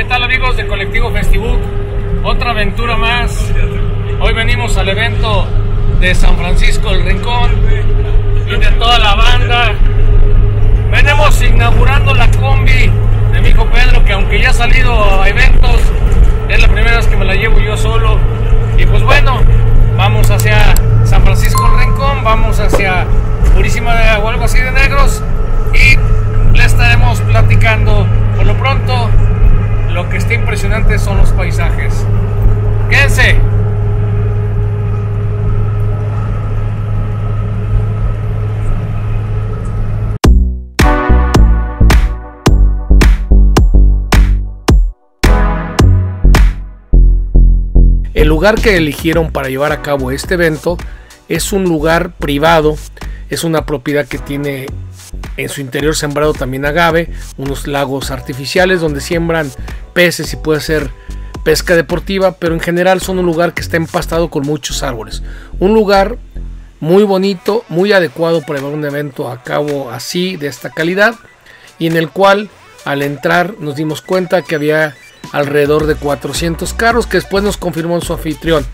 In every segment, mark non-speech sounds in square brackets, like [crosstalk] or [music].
¿Qué tal amigos de Colectivo Festibook? Otra aventura más. Hoy venimos al evento de San Francisco del Rincón y de toda la banda. Venimos inaugurando la combi de mi hijo Pedro, que aunque ya ha salido a eventos, es la primera vez que me la llevo yo lugar que eligieron para llevar a cabo este evento es un lugar privado, es una propiedad que tiene en su interior sembrado también agave, unos lagos artificiales donde siembran peces y puede ser pesca deportiva, pero en general son un lugar que está empastado con muchos árboles. Un lugar muy bonito, muy adecuado para llevar un evento a cabo así, de esta calidad, y en el cual al entrar nos dimos cuenta que había alrededor de 400 carros que después nos confirmó su anfitrión.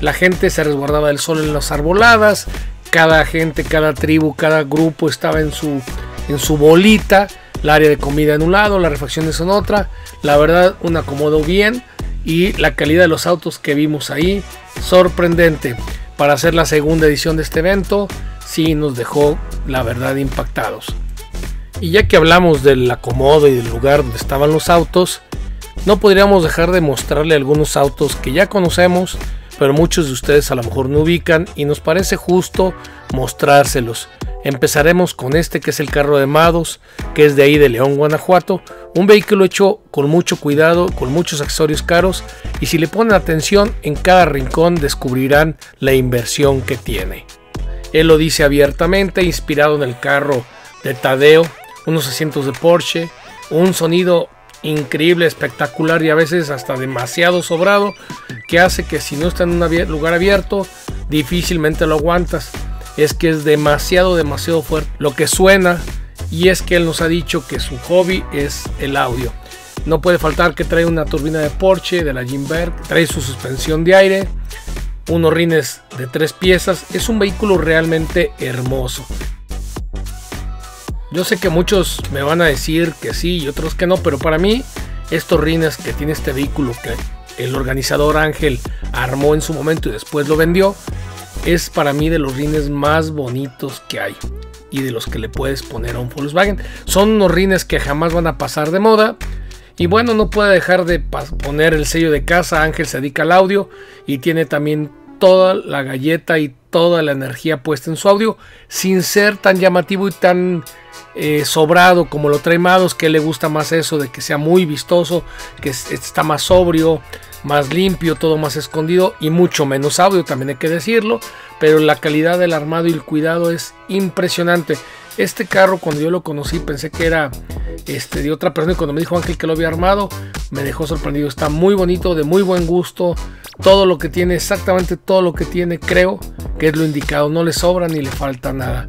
La gente se resguardaba del sol en las arboladas, cada gente, cada tribu, cada grupo estaba en su, en su bolita, el área de comida en un lado, las refacciones en otra. La verdad, un acomodo bien y la calidad de los autos que vimos ahí, sorprendente. Para hacer la segunda edición de este evento, sí nos dejó, la verdad, impactados. Y ya que hablamos del acomodo y del lugar donde estaban los autos, no podríamos dejar de mostrarle algunos autos que ya conocemos, pero muchos de ustedes a lo mejor no ubican y nos parece justo mostrárselos. Empezaremos con este que es el carro de Mados, que es de ahí de León, Guanajuato. Un vehículo hecho con mucho cuidado, con muchos accesorios caros y si le ponen atención en cada rincón descubrirán la inversión que tiene. Él lo dice abiertamente, inspirado en el carro de Tadeo, unos asientos de Porsche, un sonido increíble, espectacular y a veces hasta demasiado sobrado, que hace que si no está en un lugar abierto, difícilmente lo aguantas. Es que es demasiado, demasiado fuerte lo que suena y es que él nos ha dicho que su hobby es el audio. No puede faltar que trae una turbina de Porsche de la Jimberg, trae su suspensión de aire, unos rines de tres piezas. Es un vehículo realmente hermoso. Yo sé que muchos me van a decir que sí y otros que no, pero para mí estos rines que tiene este vehículo que el organizador Ángel armó en su momento y después lo vendió, es para mí de los rines más bonitos que hay y de los que le puedes poner a un Volkswagen. Son unos rines que jamás van a pasar de moda. Y bueno, no puede dejar de poner el sello de casa. Ángel se dedica al audio y tiene también toda la galleta y toda la energía puesta en su audio sin ser tan llamativo y tan eh, sobrado como lo trae Mados, que le gusta más eso de que sea muy vistoso, que está más sobrio, más limpio, todo más escondido y mucho menos audio, también hay que decirlo, pero la calidad del armado y el cuidado es impresionante. Este carro cuando yo lo conocí pensé que era este, de otra persona y cuando me dijo Ángel que lo había armado me dejó sorprendido. Está muy bonito, de muy buen gusto, todo lo que tiene, exactamente todo lo que tiene creo es lo indicado, no le sobra ni le falta nada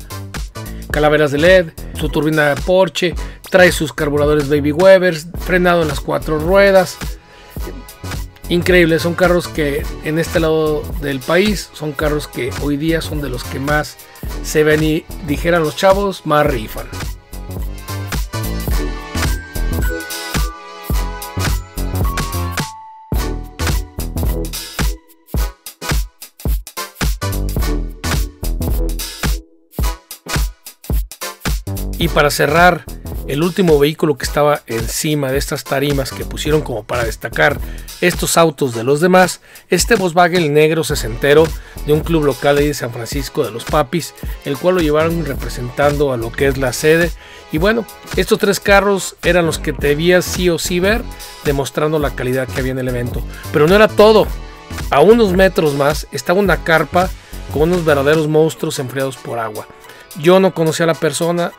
calaveras de LED, su turbina de Porsche, trae sus carburadores Baby Webers, frenado en las cuatro ruedas. Increíble, son carros que en este lado del país son carros que hoy día son de los que más se ven y dijeran los chavos, más rifan. Y para cerrar, el último vehículo que estaba encima de estas tarimas que pusieron como para destacar estos autos de los demás, este Volkswagen negro sesentero de un club local de San Francisco de los Papis, el cual lo llevaron representando a lo que es la sede. Y bueno, estos tres carros eran los que debías sí o sí ver, demostrando la calidad que había en el evento. Pero no era todo. A unos metros más estaba una carpa con unos verdaderos monstruos enfriados por agua. Yo no conocía a la persona,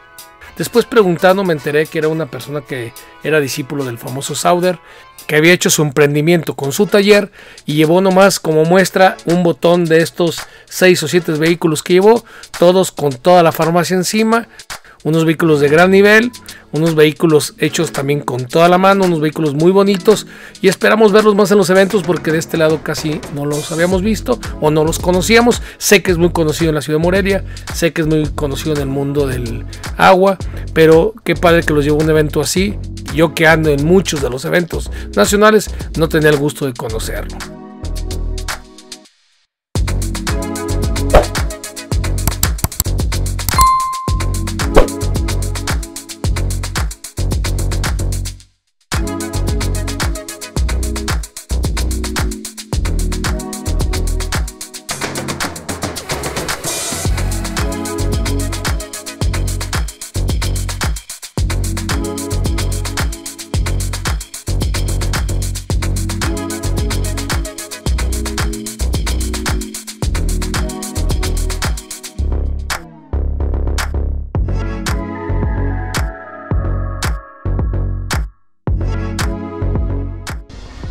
Después preguntando me enteré que era una persona que era discípulo del famoso Sauder, que había hecho su emprendimiento con su taller y llevó nomás como muestra un botón de estos 6 o 7 vehículos que llevó, todos con toda la farmacia encima, unos vehículos de gran nivel, unos vehículos hechos también con toda la mano, unos vehículos muy bonitos y esperamos verlos más en los eventos porque de este lado casi no los habíamos visto o no los conocíamos. Sé que es muy conocido en la ciudad de Morelia, sé que es muy conocido en el mundo del agua, pero qué padre que los llevó un evento así. Yo que ando en muchos de los eventos nacionales no tenía el gusto de conocerlo.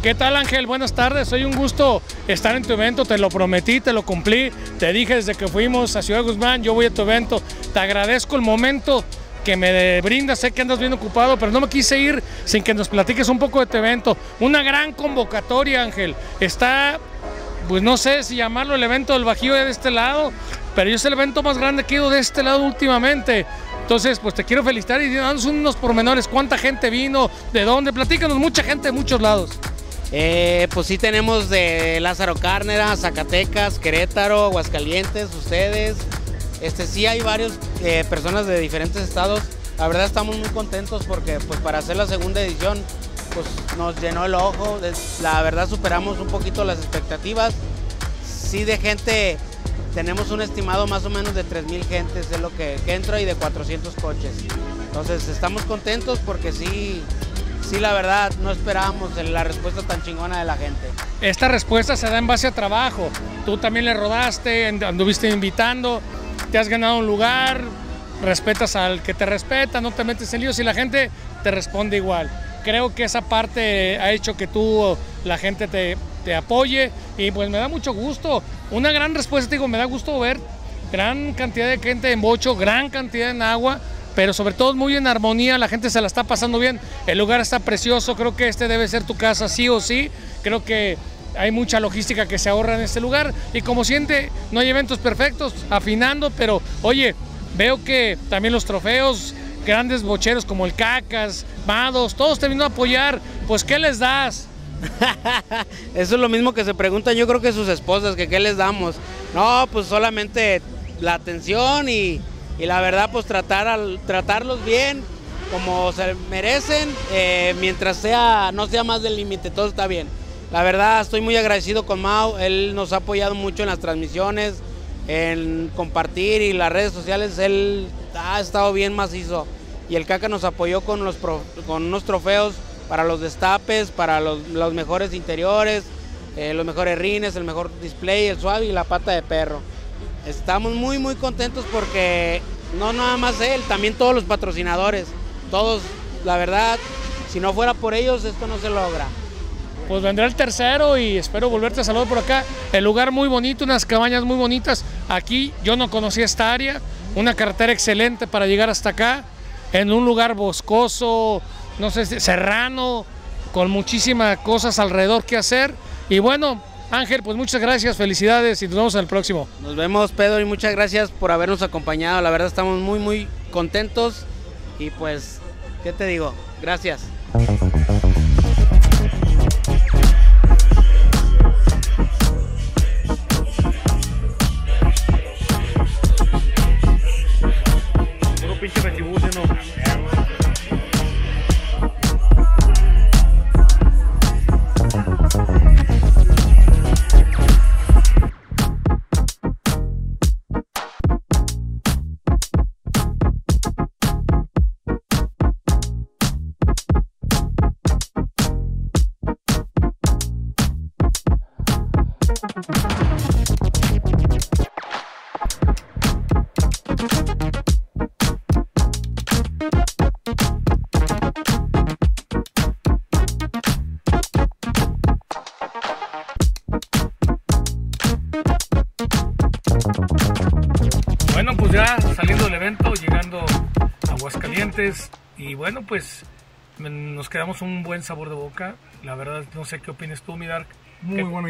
¿Qué tal Ángel? Buenas tardes, soy un gusto estar en tu evento, te lo prometí, te lo cumplí, te dije desde que fuimos a Ciudad Guzmán, yo voy a tu evento, te agradezco el momento que me brindas, sé que andas bien ocupado, pero no me quise ir sin que nos platiques un poco de tu evento. Una gran convocatoria Ángel, está, pues no sé si llamarlo el evento del Bajío de este lado, pero es el evento más grande que he ido de este lado últimamente. Entonces, pues te quiero felicitar y danos unos pormenores, cuánta gente vino, de dónde, platícanos, mucha gente de muchos lados. Eh, pues sí tenemos de Lázaro Cárnera, Zacatecas, Querétaro, Aguascalientes, ustedes. Este, sí hay varias eh, personas de diferentes estados. La verdad estamos muy contentos porque pues para hacer la segunda edición pues nos llenó el ojo. La verdad superamos un poquito las expectativas. Sí de gente, tenemos un estimado más o menos de 3.000 gentes de lo que, que entra y de 400 coches. Entonces estamos contentos porque sí sí, la verdad, no esperábamos la respuesta tan chingona de la gente. Esta respuesta se da en base a trabajo. Tú también le rodaste, anduviste invitando, te has ganado un lugar, respetas al que te respeta, no te metes en líos y la gente te responde igual. Creo que esa parte ha hecho que tú, la gente te, te apoye y pues me da mucho gusto. Una gran respuesta, digo, me da gusto ver gran cantidad de gente en bocho, gran cantidad en agua pero sobre todo muy en armonía, la gente se la está pasando bien, el lugar está precioso, creo que este debe ser tu casa sí o sí, creo que hay mucha logística que se ahorra en este lugar y como siente, no hay eventos perfectos, afinando, pero oye, veo que también los trofeos, grandes bocheros como el Cacas, Mados, todos te vino a apoyar, pues ¿qué les das? [laughs] Eso es lo mismo que se preguntan yo creo que sus esposas, que qué les damos. No, pues solamente la atención y, y la verdad pues tratar al, tratarlos bien como se merecen, eh, mientras sea, no sea más del límite, todo está bien. La verdad estoy muy agradecido con Mau, él nos ha apoyado mucho en las transmisiones, en compartir y las redes sociales, él ha estado bien macizo. Y el Caca nos apoyó con, los con unos trofeos para los destapes, para los, mejores interiores, eh, los mejores rines, el mejor display, el suave y la pata de perro. Estamos muy muy contentos porque no nada más él, también todos los patrocinadores, todos, la verdad, si no fuera por ellos esto no se logra. Pues vendrá el tercero y espero volverte a saludar por acá. El lugar muy bonito, unas cabañas muy bonitas. Aquí yo no conocía esta área, una carretera excelente para llegar hasta acá, en un lugar boscoso, no sé, serrano, con muchísimas cosas alrededor que hacer. Y bueno, Ángel, pues muchas gracias, felicidades y nos vemos en el próximo. Nos vemos, Pedro, y muchas gracias por habernos acompañado. La verdad estamos muy, muy contentos y pues, ¿qué te digo? Gracias. llegando a Aguascalientes y bueno, pues nos quedamos un buen sabor de boca. La verdad, no sé qué opinas tú, mi Dark. Muy ¿Qué? bueno,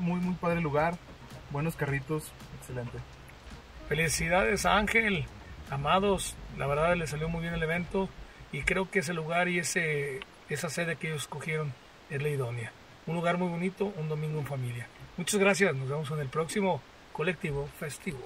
muy, muy padre lugar, buenos carritos, excelente. Felicidades Ángel, amados, la verdad le salió muy bien el evento y creo que ese lugar y esa sede que ellos escogieron es la idónea. Un lugar muy bonito, un domingo en familia. Muchas gracias, nos vemos en el próximo colectivo festivo.